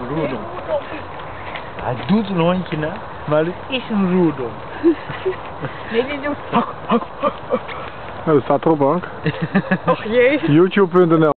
Een roerdom. Hij doet een hondje na, maar het is een roerdom. Nee, die doet... Nou, dat staat erop, Hank. Och jezus. YouTube.nl